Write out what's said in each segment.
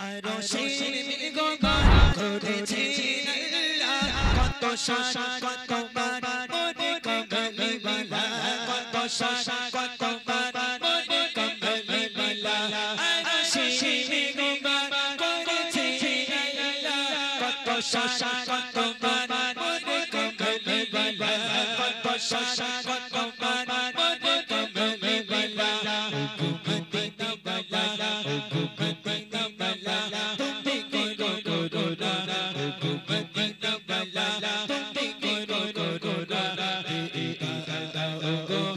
আরো শির গোগান করেছে আল্লাহ কত শাসা কত বার মোরে কমলি বালা কত শাসা কত বার মোরে কমলি বালা আরো শির গোগান করেছে আল্লাহ কত শাসা কত বার মোরে কমলি বালা কত শাসা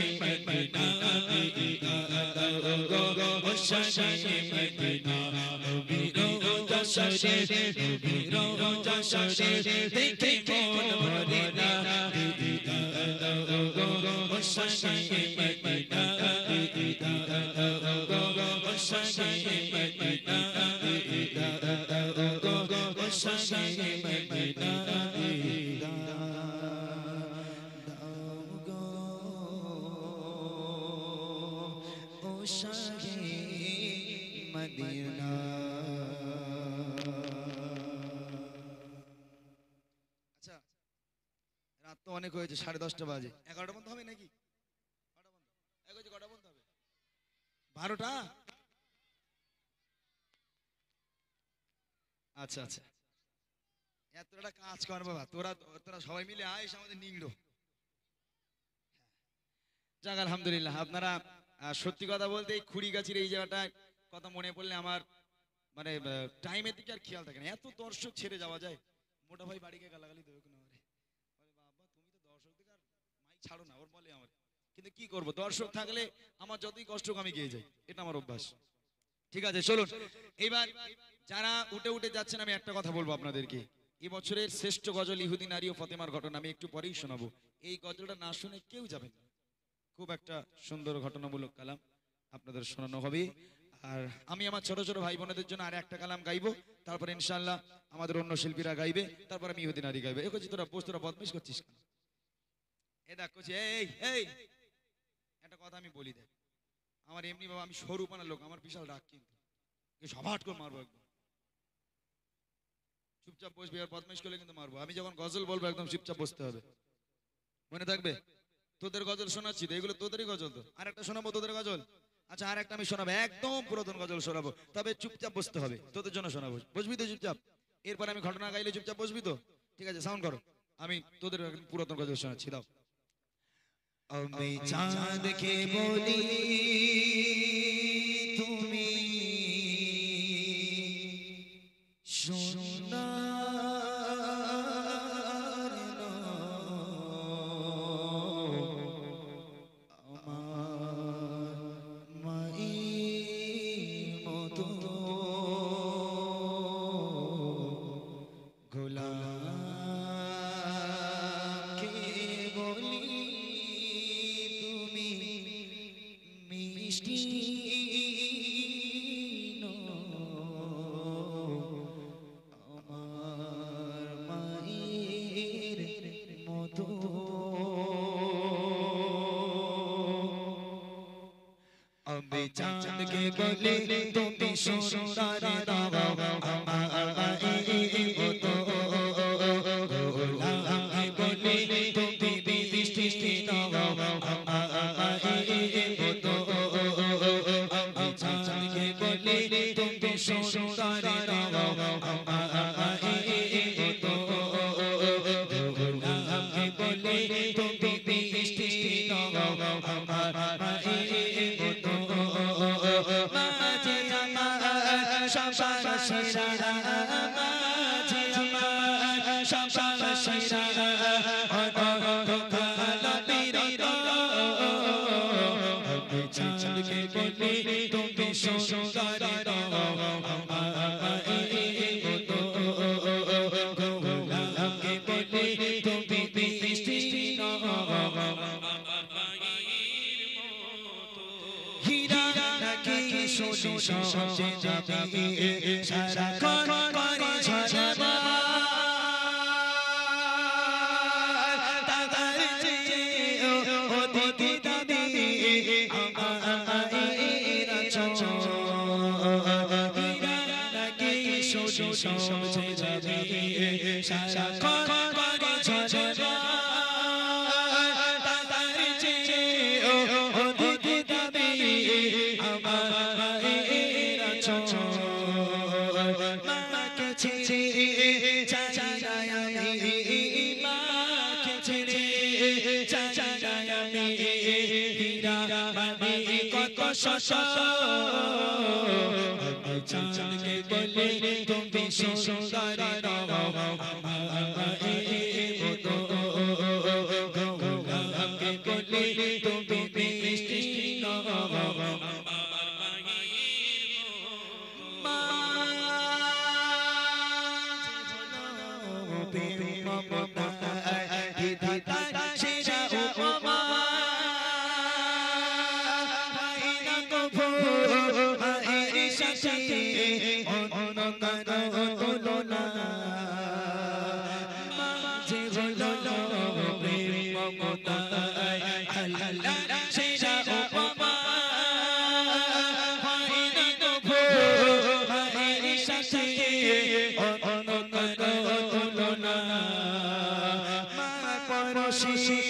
They came. তো অনেক হয়েছে সাড়ে দশটা বাজে। এগারোটা বন্ধ হবে নাকি? কটা বন্ধ? হবে? বারোটা? আচ্ছা আচ্ছা। এতটা কাজ কর বাবা তোরা তোরা সবাই মিলে আইস আমাদের নিংড়ো। যাক আলহামদুলিল্লাহ আপনারা সত্যি কথা বলতে এই খুড়িগাছির এই জায়গাটায় কথা মনে পড়লে আমার মানে টাইমের দিকে আর খেয়াল থাকে না। এত দর্শক ছেড়ে যাওয়া যায় মোটা ভাই বাড়িকে গালাগালি দেবে কোনো আমারে বলে, বাবা তুমি তো দর্শক দিকে আর মাইক ছাড়ো না, ওর বলে আমার কিন্তু কি করব? দর্শক থাকলে আমার যতই কষ্ট আমি গিয়ে যাই। এটা আমার অভ্যাস। ঠিক আছে, চলুন। এবার যারা উঠে উঠে যাচ্ছেন, আমি একটা কথা বলব আপনাদেরকে। এই বছরের শ্রেষ্ঠ গজল ইহুদি নারী ও ফতেমার ঘটনা, আমি একটু পরেই শোনাবো। এই গজলটা না শুনে কেউ খুব একটা সুন্দর ঘটনামূলক কালাম আপনাদের শোনানো হবে। আর আমি আমার ছোট ছোট ভাই বোনেদের জন্য আর একটা কালাম গাইবো। তারপর ইনশাল্লাহ আমাদের অন্য শিল্পীরা গাইবে, তারপর আমি ইহুদি নারী গাইবে। এ করছি তোরা বস, তোরা বদমাইশ করছিস কেন? একটা কথা আমি বলি দেখ। আমার এমনি বাবা, আমি সরু লোক, আমার বিশাল কিন্তু। করে মারবো একদম। চুপচাপ বসবি আর বদমাইশ করলে কিন্তু মারবো। আমি যখন গজল বলব, একদম চুপচাপ বসতে হবে। মনে থাকবে? তোদের গজল শোনাচ্ছি তো, এগুলো তোদেরই গজল তো। আর একটা শোনাবো তোদের গজল? আচ্ছা আর একটা আমি শোনাবো, একদম পুরাতন গজল শোনাবো। তবে চুপচাপ বসতে হবে, তোদের জন্য শোনাবো। বসবি তো চুপচাপ? এরপর আমি ঘটনা গাইলে চুপচাপ বসবি তো? ঠিক আছে সাউন্ড করো। আমি তোদের পুরাতন গজল শোনাচ্ছি, দাও। अमी चाँद के बोली। চাঁদকে বলি তুমি সুন্দর গোলাপকে বলি তুমি মিষ্টি হীরা নাকি সোনি সবচেয়ে দামি সারাক্ষণ মাকে ছেড়ে চাই না আমি হীরা মানে কত শত বলে তুমি সুন্দর আমার মায়ের মতো গোলাপকে বলে তুমি মায়ের অন্য অনন্ত তুলনা। মা পরশে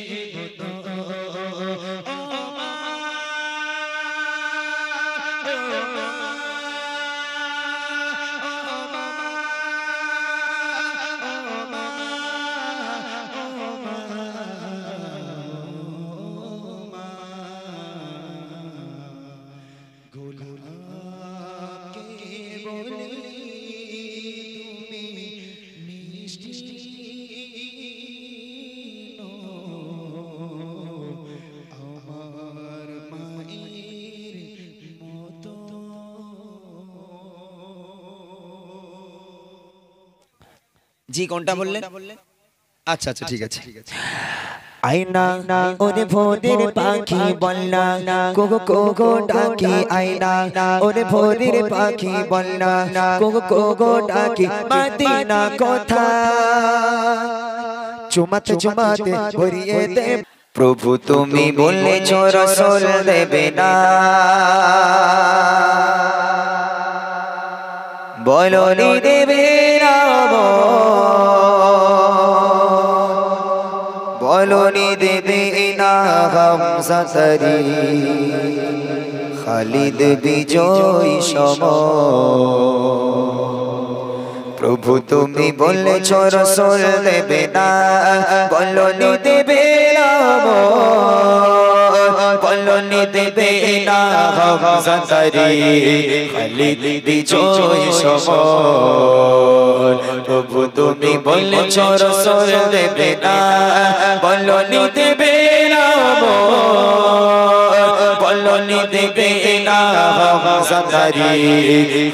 জি কোনটা বললেন আচ্ছা আচ্ছা ঠিক আছে। আয়না ওরে ভোরের পাখি বলনা কোগো কোগো ডাকি আয়না ওরে ভোরের পাখি বলনা কোগো কোগো ডাকি মদিনা কথা। চুমাতে চুমাতে ভরিয়ে দে। প্রভু তুমি বললে বলেছ রসল দেবে না। বলনি দেবে না বলনি দেবে না হামসাতারি খালিদ বিজয় সম। প্রভু তুমি বলেছ রসল দেবে না, বলনি দেবে না বলনি দেবে না। হামসাতারি খালিদ বিজয় সম প্রভু তুমি বলেছ রসল দেবে না, বলনি দেবে না বলনি দেবে না হামসাতারি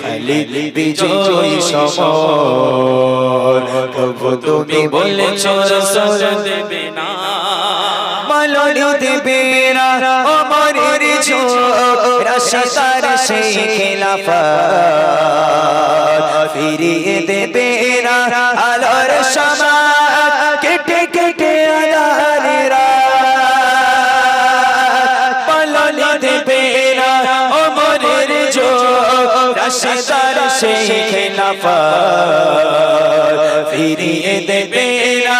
খালিদ বিজয় সমর প্রভু তুমি বলেছ রসল দেবে না, বলনি দেবে না। से खिलाफत फिरिए दे तेरा अलर शमा किट किट अदारेरा पलनी दे बेरा उमर जो रशदार से खिलाफत फिरिए दे बेरा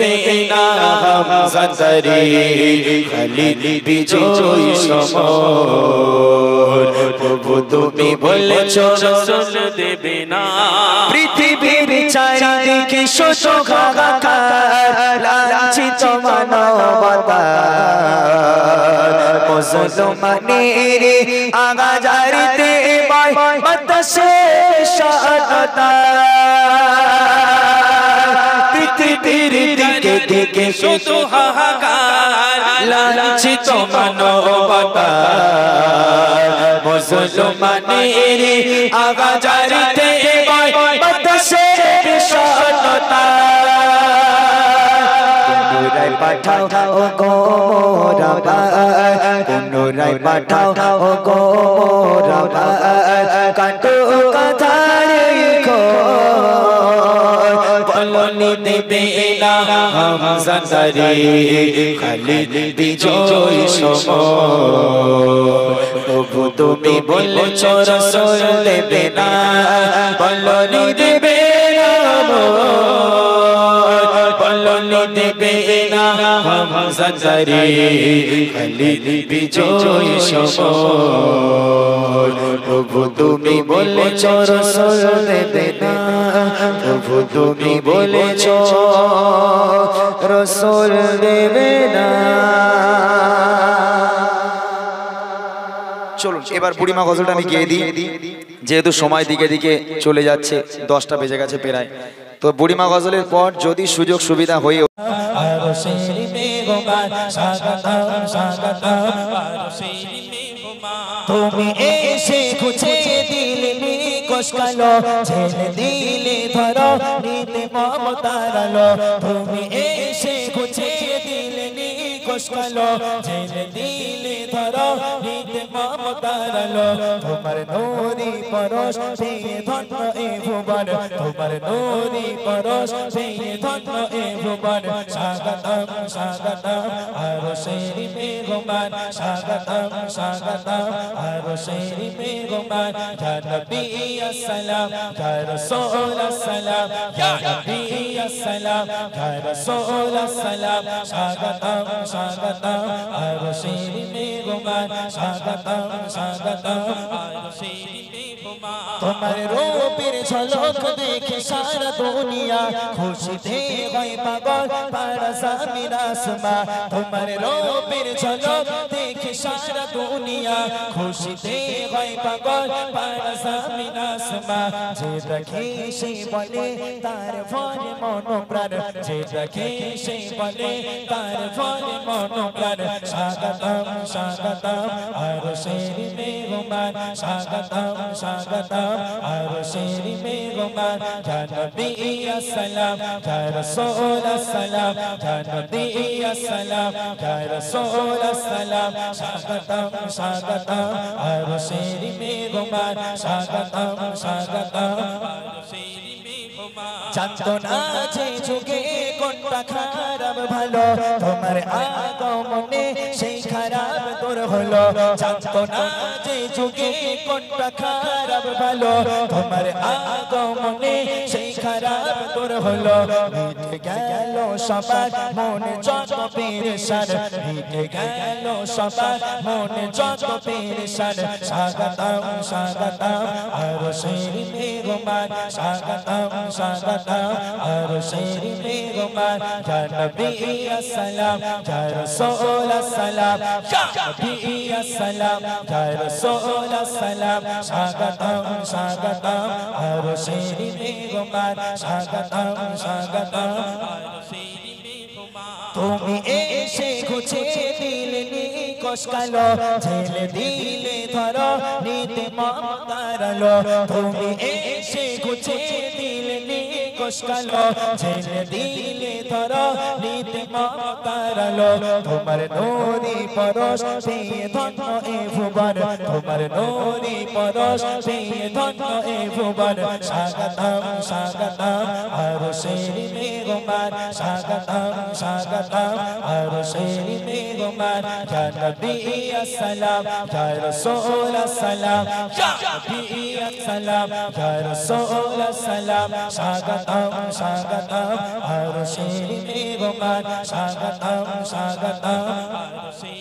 বলনি দেবে না হামজাদারি খালিদ বিজয় সমর। প্রভু তুমি বলেছ রসল দেবে না। পৃথিবীর চারিদিকে শোষ হাহাকার লাঞ্ছিত মানবতা মুসলমানের আগাজারিতে বাই বাতাসে শাহাদাত পৃথিবীর দিকে দিকে শুধু হাহাকার লাঞ্ছিত মানবতা মুসলমানের আগাজারিতে বাতাসে শাহাদাত পুনরায় পাঠাও ও গো মোরা পুনরায় পাঠাও ও গো মোরা কাটো কথা দেবে না হামজাদারি খালিদ বিজয় সমর প্রভু তুমি বলেছ রসল দেবে না বলনি দেবে না বলনি দেবে না জাকারি খালিদ বিজয় সমর প্রভু তুমি বলেছ রসল দেবে না প্রভু তুমি বলেছ রসল দেবে না চলুন এবার বুড়িমা গজলটা আমি গিয়ে দিই। যেহেতু সময় দিকে দিকে চলে যাচ্ছে দশটা বেজে গেছে প্রায়। তো বুড়িমা গজলের পর যদি সুযোগ সুবিধা হয়ে তুমি এসে খুঁজে দিলে কালো ছেলে দিলে ধরো নিতে মমতারালো। তুমি এসে খুঁজে দিলে কালো ছেলে দিলে ধরো নিতে মমতারালো তোমার নোরি পরশ পেয়ে ধন্য এ ভুবন তোমার নোরি পরশ পেয়ে ধন্য এ ভুবন স্বাগতম স্বাগতম আরো সেই মেঘমান স্বাগতম স্বাগতম আরো সেই মেঘমান ইয়া নবী আসসালাম ইয়া রাসূল আসসালাম ইয়া নবী আসসালাম ইয়া রাসূল আসসালাম স্বাগতম স্বাগতম আরো সেই মেঘমান স্বাগতম স্বাগতম আরও সেই তোমার রূপের ঝলক দেখে সারা দুনিয়া খুশিতে হয় পাগল পারা সামিরাসমা তোমার রূপের ঝলক সারা দুনিয়া খুশিতে হয় পাগল পারা জামিন আসমা যে দেখে সে বলে তার ভরে মন প্রাণ যে দেখে সে বলে তার ভরে মন প্রাণ স্বাগতম স্বাগতম আর সেই মেঘমান স্বাগতম স্বাগতম আর সেই মেঘমান জানবী আসসালাম ইয়া রাসূল আসসালাম জানবী আসসালাম ইয়া রাসূল আসসালাম স্বাগতম স্বাগতম। আর সেই মেঘমান স্বাগতম স্বাগতম। মেঘমান। জানতো না যে যুগে কোনটা খারাপ ভালো? তোমার আগমনে সেই খারাপ তোর হলো। জানতো না যে যুগে কোনটা খারাপ ভালো। তোমার আগমনে সেই খারাপ তোর হলো। মিটে গেল সবার মনে যত পেরেশান মিটে গেল সবার মনে যত পেরেশান স্বাগতম স্বাগতম, আর সেই মেঘমান স্বাগতম স্বাগতম, আর সেই মেঘমান ইয়া নবী আসসালাম ইয়া রাসূল আসসালাম ইয়া নবী আসসালাম ইয়া রাসূল আসসালাম স্বাগতম স্বাগতম আর সেই মেঘমান স্বাগতম স্বাগতম আর সেই মেঘমান তুমি এসে খুঁজে দিলে নিকশ কালো ছেলে দিলে ধরো নিতে মমতারালো তুমি এসে খুঁজে দিলে নিকশ কালো ছেলে দিলে ধরো নিতে মমতারালো তোমার নোরি পরশ পেয়ে ধন্য এ ভুবন তোমার নোরি পরশ পেয়ে ধন্য এ ভুবন স্বাগতম স্বাগতম আর সেই মেঘমান স্বাগতম স্বাগতম আর সেই মেঘমান ইয়া নবী আসসালাম ইয়া রাসূল আসসালাম ইয়া নবী আসসালাম ইয়া রাসূল আসসালাম স্বাগতম স্বাগতম আর সেই মেঘমান স্বাগতম স্বাগতম আর সেই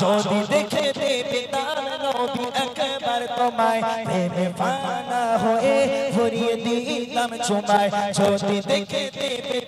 যদি দেখে পেতাম নবী একবার তোমায় প্রেমে ফানা হয়ে ভরিয়ে দিতাম চুমায়। যদি দেখে পেতাম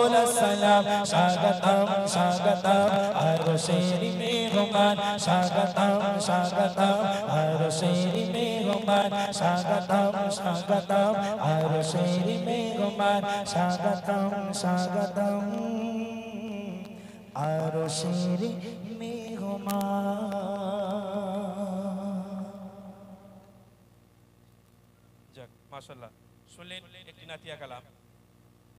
salam Shagatam Masya Allah. Sulit ikhtinatia kalam.